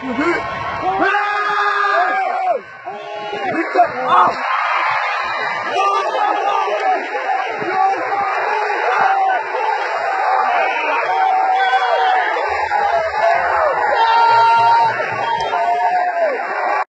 Ah!